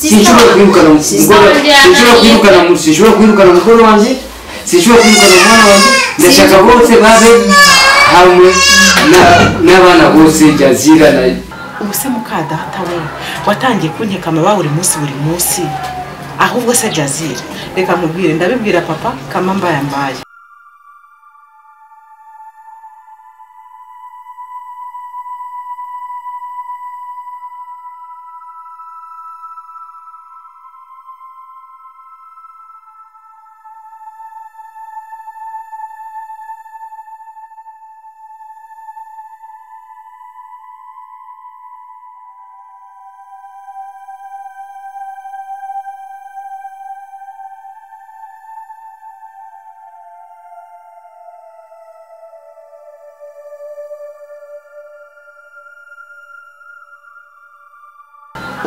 sinshobora kwirukana sinshobora kwirukana mu- sinshobora kwirukana umugore wanjye sinshobora kwirukana umwana wanjye ndashaka bose babe hamwe na- n'abana bose jazira na ubu se mukadata we. Watangiye kunkeka amababa buri munsi buri munsi. Ahubwo se jazira. Reka mubwire. Ndabibwira papa kama mbaye mbaye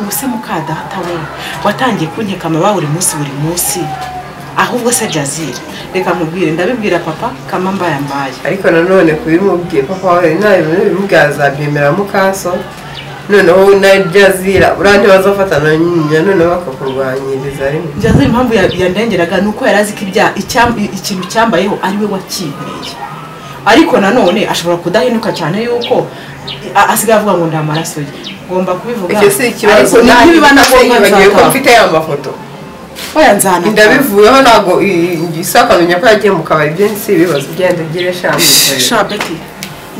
ubu se mukadata we watangiye kunkeka amababa buri munsi buri munsi. Ahubwo se jazira reka mubwire ndabibwira papa kama mbaye mbaye. Ariko nanone kubimubwiye papa wawe nta bintu bimubwira azabyemera mukaso. Noneho na jazira buriya ntibazafata na nyinya noneho bakakurwanyiriza rimwe. Jazira impamvu ya- yandengeraga ni uko yari azi ko ikintu cyambayeho ari we wakinkoreye ariko nanone ashobora kudahinuka cyane yuko asigaye avuga ngo ndi amaraso ye. Ngomba kubivuga. Icyo si ikibazo. Ngombwa bagiye ko mfite ya mafoto. Oya nzanataha ndabivuyeho ntabwo isa akamenya ko yagiye mu kabari. Ibyo si ibibazo. Ugenda ugire eshanu sha beti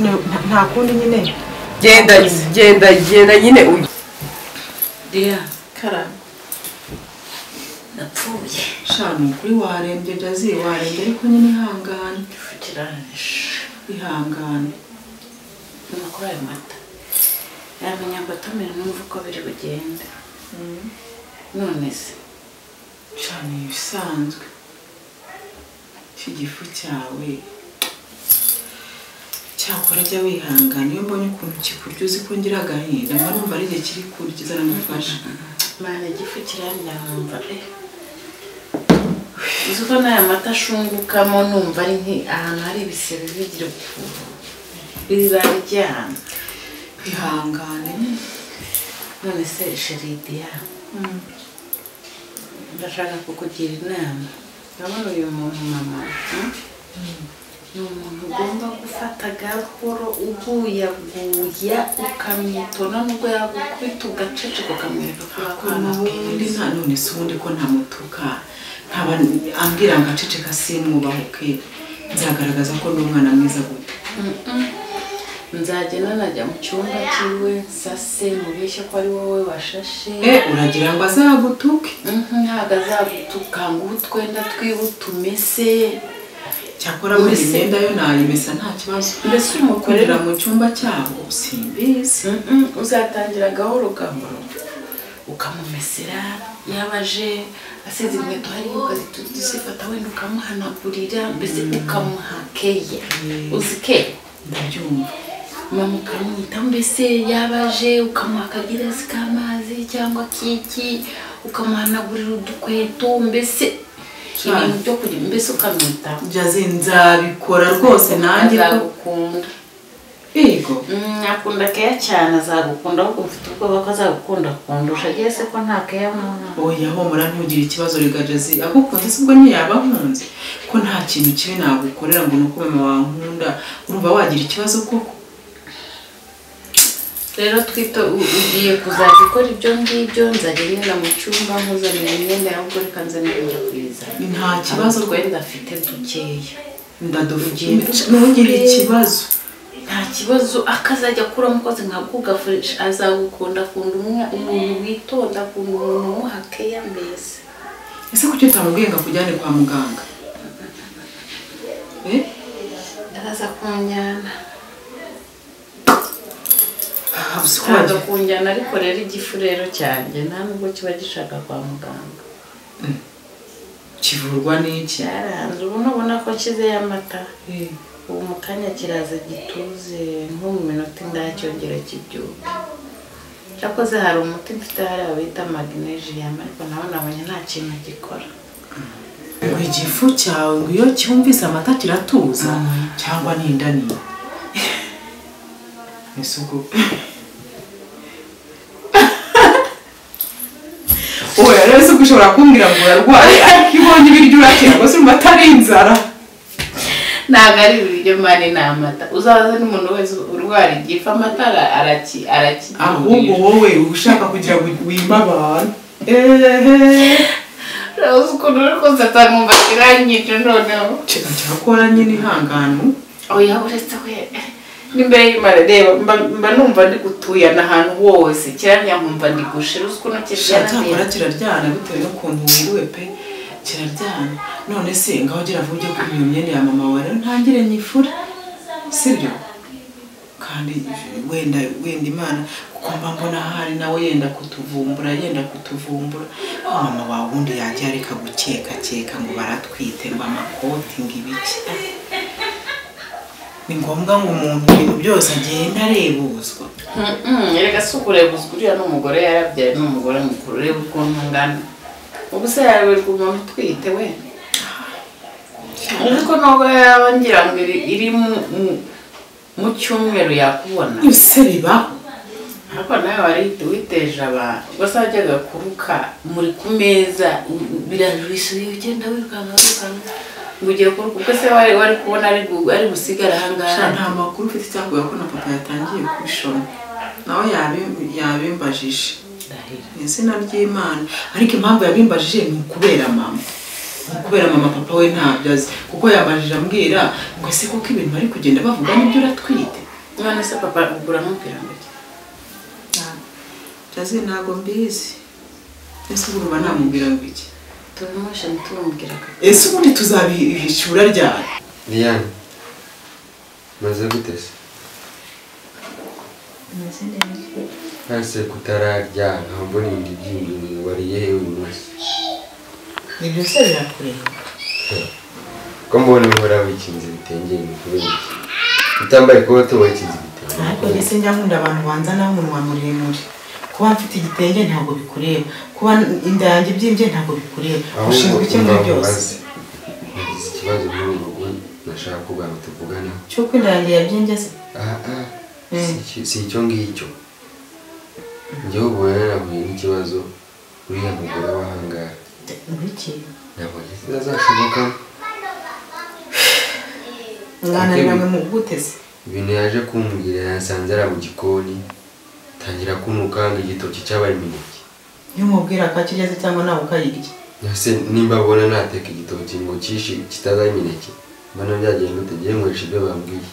no- nta- kundi nyine? Genda genda genda nyine ujye Diya napfuye. Shana ukuri warembye jazira warembye ariko nyine ihangane ihangane. Nyuma kuri ayo mata yamenya ngo atomere numva uko biri bugende none se? Shana ibisanzwe iki gifu cyawe. Cyakora jya wihangana. Iyo mbonye ukuntu kikurya uzi ko ngira agahinda. Mba numva ari igihe kiri kurya namufasha. Mana igifu kirandya nkumva eh? Uzi ko n'aya mata ashungukamo numva ari ahantu hari ibisebe bigira ukuntu bibaryana ihangane none se sheridiya ndashaka kukugira inama. Urabona uyu muntu mama. Hmm? ni umuntu ugomba gufata gahoro uguyaguya ukamwitona nubwo yagukubita ugaceceka ukamwereka ko ko akana n'ubundi nta none se ubundi ko ntamutuka. Nkaba ambwira ngo aceceka simwubahuke nzagaragaza ko ndi umwana mwiza gute. Nzajya nanajya mu cyumba cyiwe sase mubeshye ko ari wowe washashe. Eh uragira ngo azagutuke. Mhm, ntabwo azagutuka ngo utwenda twiwe tumese cyakora muri imyenda yo nayimesa nta kibazo. Mbese umukorera mu cyumba cyabo simbizi. Uzatangira gahoro gahoro. Ukamumesera yaba aje asize inkweto hariya ugahita uzifata wenda ukamuhanagurira mbese ukamuha keya. Uzi keya ndabyumva. Mama ukamwitaho mbese yaba aje ukamuha akagirasi k'amazi cyangwa kiki? Ukamuhanagurira udukweto mbese ibintu byo kugira mbese ukamwitaho. Jazi nzabikora rwose nanjye azagukunda yego Mm, akunda keya cyane azagukunda ahubwo mfite ubwoba ko azagukunda kundusha agiye se ko nta keya muntu oya homora ntugire ikibazo rega jazi agukunze se ubwo ntiyaba nkunze ko nta kintu kibi nagukorera ngo ni uko mama wankunda urumva wagira ikibazo koko? Rero twito ugiye kuzajya ukora ibyo ngibyo nzajya nyina mu cyumba nkuzanira imyenda ahubwo reka nzanira njya kuyizana nta kibazo twenda afite dukeya. Ndadufugiye Ugiye ntugire ikibazo nta kibazo akazajya akuramo koze nka gugafurisha azagukunda akunda umuntu witonda akunda umuntu umuha keya mbese. Ese kuki utamubwiye ngo akujyane kwa muganga? Eh? Araza kunjyana Ah, wagira- kunjyana ariko rero igifu rero cyanjye nta nubwo kiba gishaka kwa muganga. Kivurwa n'iki? Cyaranze ubu nubona ko nshyizeyo amata. Eh, ubu mu kanya kiraza gituze nko mu minota ingahe cyongera kibyuka cyakoze hari umuti mfite hariya bita magnesium ariko nawe nabonye nta kintu gikora. Ngo igifu cyawe ngo iyo cyumvise amata kiratuza cyangwa n'inda ese ubwo oya rero se ushobora kumbwira ngo urarwaye? Ariko iyo ubonye ibiryo urakira gusa urumva atari inzara? Ntabwo ari ibiryo mani ni amata uzaze n'umuntu wese urwara igifu amata ara- araki- ahubwo arakigurira wowe ushaka kugira ngo wime abantu ehehe. Urazi ukuntu uri kuzata nkumva kiranyica noneho. Cyakora nyine ihangane. Oya uretse we. N'imbere y'imana reba mba- numva ndi gutuyana ahantu hose. Kiranya nkumva ndi gushira. Uzi ukuntu kiryana cyakora kiraryana bitewe n'ukuntu wiriwe pe. Kiraryana. None se ngaho gira vuba ujye kugura imyenda ya mama wawe ntangire nyifure. Sibyo kandi wenda wenda imana kuko mba mbona ahari nawe yenda kutuvumbura yenda kutuvumbura. Mama wawe ubundi yajya areka gukekakeka ngo baratwite ngo amakoti ngo ibiki. Ni ngombwa ngo umuntu ibintu byose agenda arebuzwa. Erega si ukurebuzwa uriya n'umugore yarabyaye n'umugore mukuru. Reba ukuntu ngana ubu se yareberwa umuntu utwite we ariko nubwo yaba ngira ngo iri- mu- cyumweru yakubona ese bibaho ariko nawe wari witeje abantu se wajyaga kuruka. Muri ku meza birajwishyuye ugenda wirukanka wirukanka ngo ugiye kuruka. Ubwo se wari wari kubona ari gu- ari busigare Sha ahangaha nta makuru ufite cyangwa ko na papa yatangiye kubishona nawe yabi- yabimbajije izina ry'imana ariko impamvu yabimbajije ni ukubera mama. Ni ukubera mama papa we ntabyo azi. Kuko yabajije ambwira ngo ese koko ibintu bari kugenda bavuga ni byo uratwite? None se papa ugura amubwira ngo jazi ntabwo mbizi. Ese ubu uba namubwira ngo iki? Tumumushe ntitumubwira ko ese ubundi tuzabihishura ryari? Diane maze gute se? Hase kutararya mbona ibindi byinshi wariye he uyu munsi ibyo se birakureba. Ko mbona uhora wikinze ibitenge ni kubera iki? Utambaye ikote wikinze ibitenge ariko njye sinjya nkunda abantu banzanaho umunwa muremure. Kuba mfite igitenge ntabwo bikureba. Kuba inda yanjye ibyimbye ntabwo bikureba. Ushinzwe iki muri byose. nagize ikibazo muri uru rugo nashaka kugira ngo tuvuganeho cy'uko inda yanjye yabyimbye se? Mm. si iki- si icyo ngicyo. Njyewe ubu narahuye n'ikibazo uriya mugore w'ahangaha. Ngwiki ntabwo guteze ibintu yaje kumbwira yasanze ari mu gikoni tangira kunuka ngo igitoki cyabaye imineke. Iyo umubwira akigeze cyangwa nawe ukayirya? Ese nimba abona nateka igitoki ngo kishi kitazaba imineke mbona byagenda utegeye nkoresha ibyo bambwiye.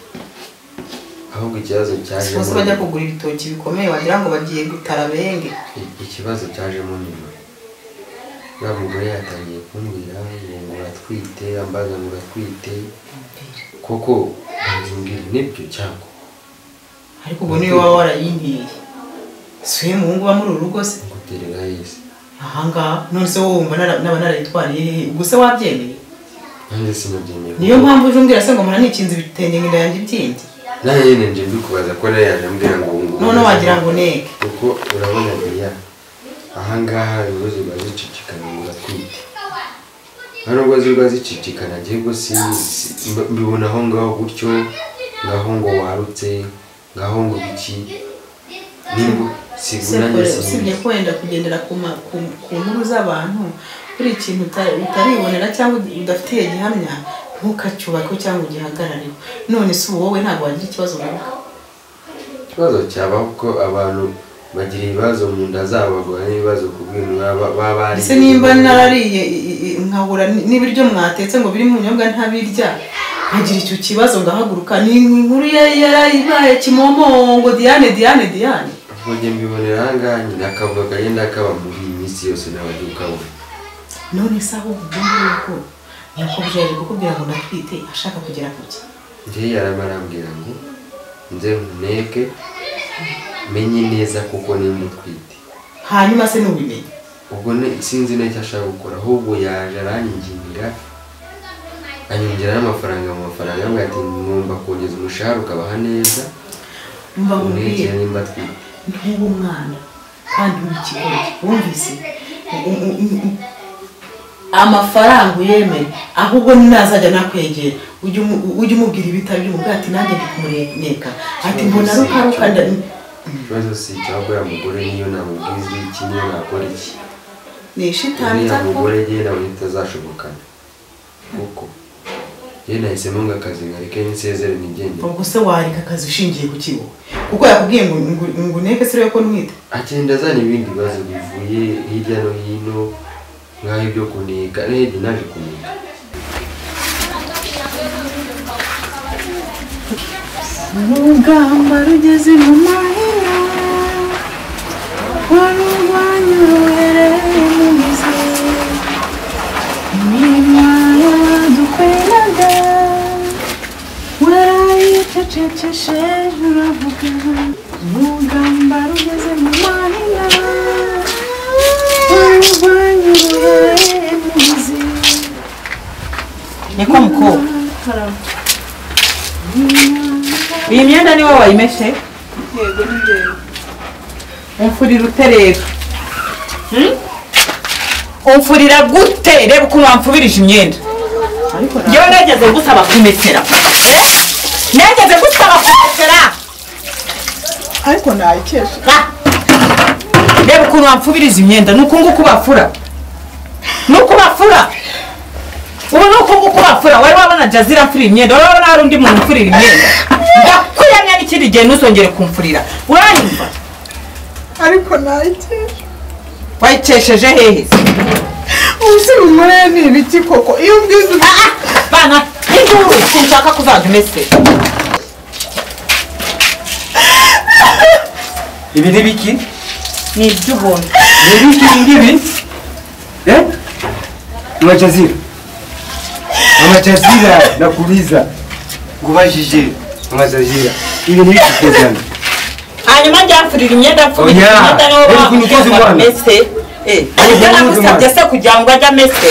Ahubwo ikibazo cyajemo bose bajya kugura ibitoki bikomeye wagira ngo bagiye gutara benge. Ikibazo cyajemo nyuma. Uriya mugore yatangiye kumbwira ngo uratwite ambaza ngo uratwite koko ntimbwira ni byo cyangwa? Ariko ubwo niyo waba warayintiye si we muhungu uba muri uru rugo se? Nguterera yese ahangaha none se wowe wumva naba narayitwariye hehe? Ubwo se wabyemeye? Nanjye sinabyemeye niyo mpamvu uje umbwira se ngo mpora nikinze ibitenge ngo inda yanjye nawe nyine nje mbikubaza ko nawe yaje ambwira ngo ngo none wagira ngo neke kuko urabona biriya ahangaha ibibazo biba zicicikana ngo uratwite hano ubwo ziba zicicikana njye ngo si si- mb- mbibona aho ngaho gutyo ngaho ngo warutse ngaho ngo biki. Njye usibye ko wenda kugendera ku nkuru z'abantu kuri ikintu uta- utaribonera cyangwa udafitiye gihamya ntukacyubake cyangwa ugihagarareho none ubu wowe ntabwo wagira ikibazo uvuga ikibazo cyabaho ko abantu bagira ibibazo mu nda zabo bagura n'ibibazo ku bintu baba bariye. ese nimba narariye nkabura n'ibiryo mwatetse ngo biri mu nyobwa ntabirya? Nkagira icyo kibazo ngahaguruka ni inkuru yarayibaye kimomo ngo diane diane diane. Njye mbibonera ahangaha nyine akavuga kagenda kaba muri iyi minsi yose ntabajya ukabona none se aho ubwo ngubwo nyakubahwa yaje kukubwira ngo ndatwite ashaka kugera ku ki njyewe yarama arambwira ngo nze nkuneke menye neza kuko nimba utwite hanyuma se nubimenye. Ubwo sinzi n'icyo ashaka gukora ahubwo yaje aranyingingira anyongera n'amafaranga mu mafaranga amwe ati ngomba kongeza umushahara ukabaha neza. Mba unekere nimba atwite? Ntuba umwana kandi uri ikigoryi. Wumvise? Amafaranga uyemeye ahubwo nazajya nakwegera. Ujye umu- ujye umubwira ibitabo by'umubwira ati nanjye ndi kumureneka ati mbona rukaruka ikibazo si icyo ahubwo ya mugore niyo namubwiza iki niyo nakora iki? Ni ishitani uriya mugore njyewe nabonye tutazashobokana kuko? Njyewe nahisemo ngo akazi nkareke n'isezere nigendere ubwo se wareka akazi ushingiye ku kigo kuko yakubwiye ngo ngo- ngo uneke se ko ntwite agenda azana ibindi bibazo bivuye hirya no hino nk'aho ibyo kuneka rege naje kuneka urugamba rugeze mu mahina warurwanya ruherereye mu mizi imirima y'abadukweraga warayicecekeshe uravuga niko mukobwa iyi myenda ni wowe wayimeshe yego ni njyewe umfurira ute rero Hmm? umfurira gute reba ukuntu wamfubirije imyenda njyewe nageze gusaba kumesera nageze gusaba kumesera ariko nayikesha reba ukuntu wamfubiriza imyenda ni uku nguku bafura ni uku bafura ubu ni uku nguku bafura wari wabona jazira mfurira imyenda wari wabona hari undi muntu ufurira imyenda ndakwiyamya n'ikindi gihe ntuzongere kumfurira. Uranyumva? Ariko nayikesha. Wayikesheje hehe? Se ubu se bumureye ni ibiki koko. Iyo ubwiza Ah, ah, bana induru sinshaka kuzajya umese. Ibi ni biki? Ni iby'ubuntu. Ni biki ibi ngibi eh? Amajazira amajazira nakuuliza ngubajije amajazira ibi ni biki kozana hanyuma njya mfurira imyenda mfurira Oya, imyenda niwo uri kunyikoza bambwira ngo umwana. amese Eh, Uri ibyo kunyikoza namusabye umwana. se kugira ngo ajye amese